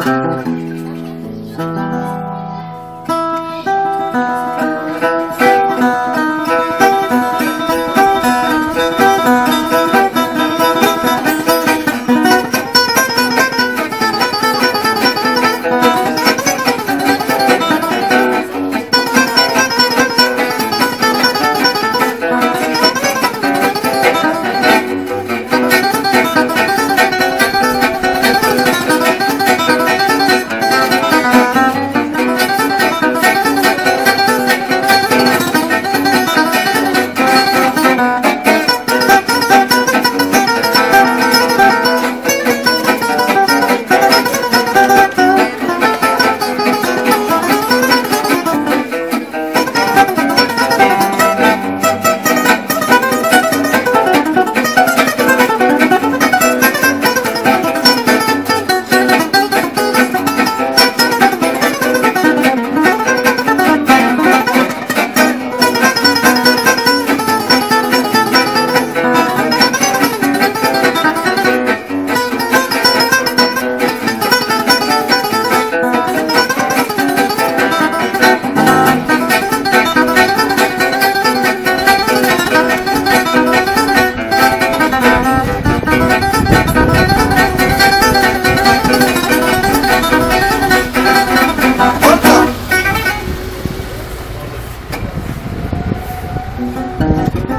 Thank you.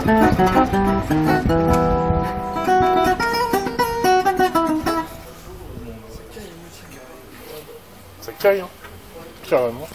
Ça caille, hein Carrément.